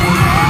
Yeah.